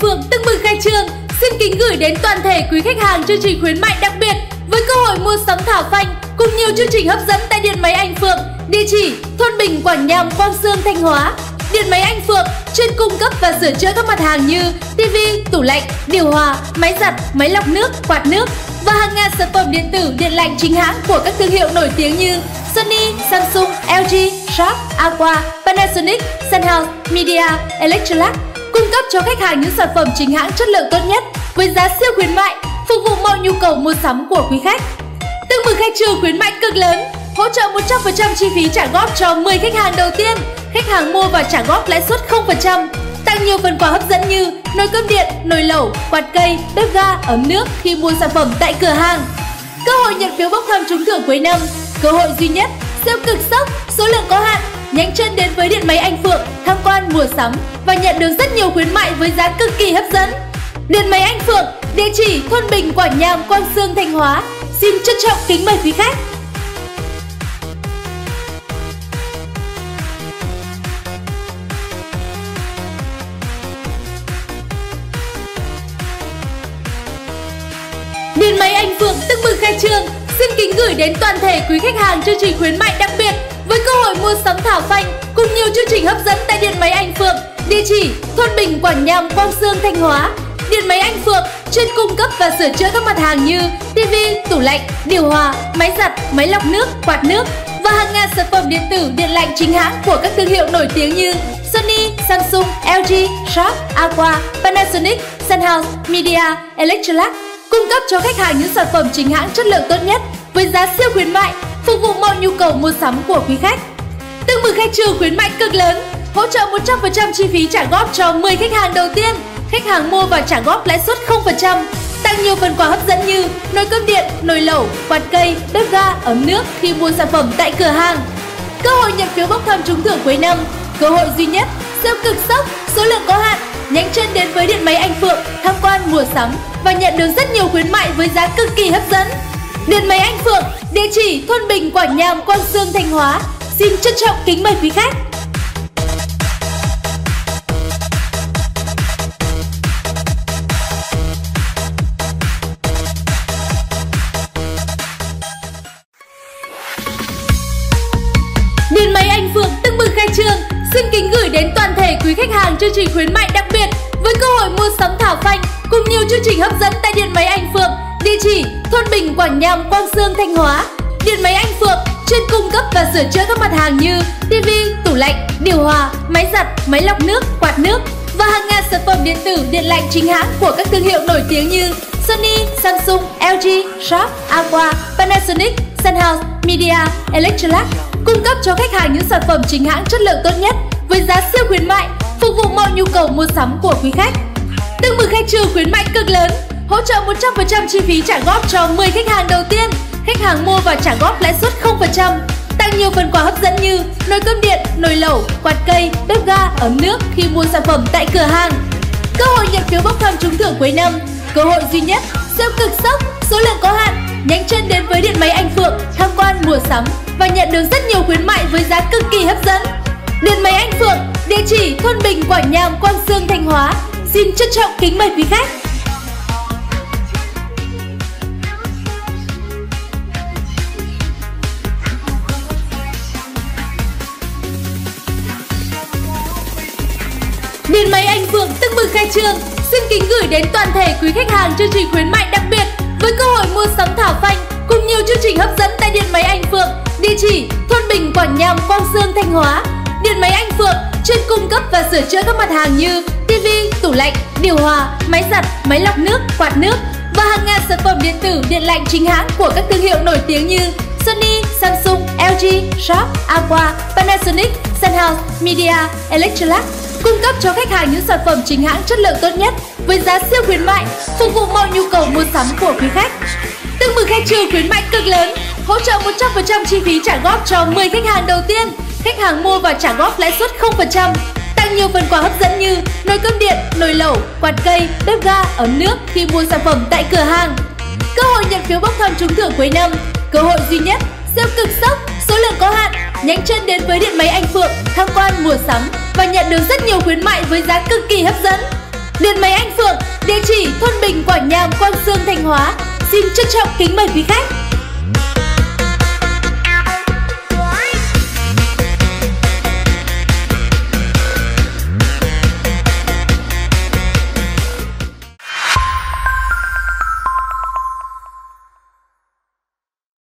Phượng tưng bừng khai trương xin kính gửi đến toàn thể quý khách hàng chương trình khuyến mại đặc biệt với cơ hội mua sắm thảo phanh cùng nhiều chương trình hấp dẫn tại Điện Máy Anh Phượng, địa chỉ thôn Bình, Quảng Nham, Quang Sương, Thanh Hóa. Điện Máy Anh Phượng chuyên cung cấp và sửa chữa các mặt hàng như TV, tủ lạnh, điều hòa, máy giặt, máy lọc nước, quạt nước và hàng ngàn sản phẩm điện tử, điện lạnh chính hãng của các thương hiệu nổi tiếng như Sony, Samsung, LG, Sharp, Aqua, Panasonic, Sunhouse, Media, Electrolux cung cấp cho khách hàng những sản phẩm chính hãng chất lượng tốt nhất với giá siêu khuyến mại phục vụ mọi nhu cầu mua sắm của quý khách. Tương mừng khai trương khuyến mại cực lớn, hỗ trợ 100% chi phí trả góp cho 10 khách hàng đầu tiên. Khách hàng mua và trả góp lãi suất 0%. Tặng nhiều phần quà hấp dẫn như nồi cơm điện, nồi lẩu, quạt cây, bếp ga, ấm nước khi mua sản phẩm tại cửa hàng. Cơ hội nhận phiếu bốc thăm trúng thưởng cuối năm, cơ hội duy nhất, siêu cực sốc, số lượng có hạn. Nhanh chân đến với điện máy mua sắm và nhận được rất nhiều khuyến mại với giá cực kỳ hấp dẫn. Điện máy Anh Phượng, địa chỉ thôn Bình, Quảng Nham, Quang Sương, Thanh Hóa. Xin trân trọng kính mời quý khách. Điện máy Anh Phượng tức mừng khai trương xin kính gửi đến toàn thể quý khách hàng chương trình khuyến mại đặc biệt với cơ hội mua sắm thảo phanh cùng nhiều chương trình hấp dẫn tại Điện máy Phượng, địa chỉ thôn Bình, Quảng Nham, Quang Sương, Thanh Hóa. Điện máy Anh Phượng chuyên cung cấp và sửa chữa các mặt hàng như TV, tủ lạnh, điều hòa, máy giặt, máy lọc nước, quạt nước và hàng ngàn sản phẩm điện tử, điện lạnh chính hãng của các thương hiệu nổi tiếng như Sony, Samsung, LG, Sharp, Aqua, Panasonic, Sunhouse, Media, Electrolux cung cấp cho khách hàng những sản phẩm chính hãng chất lượng tốt nhất với giá siêu khuyến mại phục vụ mọi nhu cầu mua sắm của quý khách. Tương mừng khai trừ khuyến mại cực lớn, hỗ trợ 100% chi phí trả góp cho 10 khách hàng đầu tiên. Khách hàng mua và trả góp lãi suất 0%. Tặng nhiều phần quà hấp dẫn như nồi cơm điện, nồi lẩu, quạt cây, bếp ga, ấm nước khi mua sản phẩm tại cửa hàng. Cơ hội nhận phiếu bốc thăm trúng thưởng cuối năm, cơ hội duy nhất, siêu cực sốc, số lượng có hạn. Nhanh chân đến với điện máy Anh Phượng tham quan mua sắm và nhận được rất nhiều khuyến mại với giá cực kỳ hấp dẫn. Điện máy Anh Phượng, địa chỉ thôn Bình, Quảng Nham, Quang Sương, Thanh Hóa. Xin trân trọng kính mời quý khách. Trường xin kính gửi đến toàn thể quý khách hàng chương trình khuyến mại đặc biệt với cơ hội mua sắm thảo phanh cùng nhiều chương trình hấp dẫn tại Điện máy Anh Phượng, địa chỉ thôn Bình, Quảng Nham, Quang Sương, Thanh Hóa. Điện máy Anh Phượng chuyên cung cấp và sửa chữa các mặt hàng như TV, tủ lạnh, điều hòa, máy giặt, máy lọc nước, quạt nước và hàng ngàn sản phẩm điện tử, điện lạnh chính hãng của các thương hiệu nổi tiếng như Sony, Samsung, LG, Sharp, Aqua, Panasonic, Sunhouse, Media, Electrolux cung cấp cho khách hàng những sản phẩm chính hãng chất lượng tốt nhất với giá siêu khuyến mại phục vụ mọi nhu cầu mua sắm của quý khách. Tương mừng khai trương khuyến mại cực lớn, hỗ trợ 100% chi phí trả góp cho 10 khách hàng đầu tiên. Khách hàng mua và trả góp lãi suất 0%. Tặng nhiều phần quà hấp dẫn như nồi cơm điện, nồi lẩu, quạt cây, bếp ga, ấm nước khi mua sản phẩm tại cửa hàng. Cơ hội nhận phiếu bốc thăm trúng thưởng cuối năm, cơ hội duy nhất, siêu cực sốc, số lượng có hạn. Nhanh chân đến với điện máy Anh Phượng tham quan mua sắm và nhận được rất nhiều khuyến mại với giá cực kỳ hấp dẫn. Điện máy Anh Phượng, địa chỉ thôn Bình, Quảng Nham, Quang Sương, Thanh Hóa. Xin trân trọng kính mời quý khách. Điện máy Anh Phượng tức mừng khai trương xin kính gửi đến toàn thể quý khách hàng chương trình khuyến mại đặc biệt với cơ hội mua sắm thảo phanh cùng nhiều chương trình hấp dẫn tại Điện máy Anh Phượng, địa chỉ thôn Bình, Quảng Nham, Quang Sương, Thanh Hóa. Điện máy Anh Phượng chuyên cung cấp và sửa chữa các mặt hàng như TV, tủ lạnh, điều hòa, máy giặt, máy lọc nước, quạt nước và hàng ngàn sản phẩm điện tử, điện lạnh chính hãng của các thương hiệu nổi tiếng như Sony, Samsung, LG, Sharp, Aqua, Panasonic, Sunhouse, Media, Electrolux cung cấp cho khách hàng những sản phẩm chính hãng chất lượng tốt nhất với giá siêu khuyến mại phục vụ mọi nhu cầu mua sắm của quý khách. Tương mừng khai trương khuyến mại cực lớn, hỗ trợ 100% chi phí trả góp cho 10 khách hàng đầu tiên. Khách hàng mua và trả góp lãi suất 0%. Tặng nhiều phần quà hấp dẫn như nồi cơm điện, nồi lẩu, quạt cây, bếp ga, ấm nước khi mua sản phẩm tại cửa hàng. Cơ hội nhận phiếu bốc thăm trúng thưởng cuối năm, cơ hội duy nhất, siêu cực sốc, số lượng có hạn. Nhanh chân đến với điện máy Anh Phượng tham quan mua sắm và nhận được rất nhiều khuyến mại với giá cực kỳ hấp dẫn. Điện máy Anh Phượng, địa chỉ thôn Bình, Quảng Nham, Quang Sương, Thanh Hóa. Xin trân trọng kính mời quý khách.